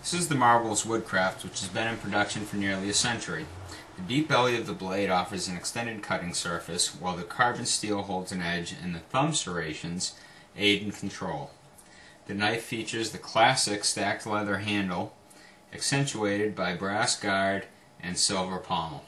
This is the Marble's Woodcraft, which has been in production for nearly a century. The deep belly of the blade offers an extended cutting surface, while the carbon steel holds an edge and the thumb serrations aid in control. The knife features the classic stacked leather handle, accentuated by brass guard and silver pommel.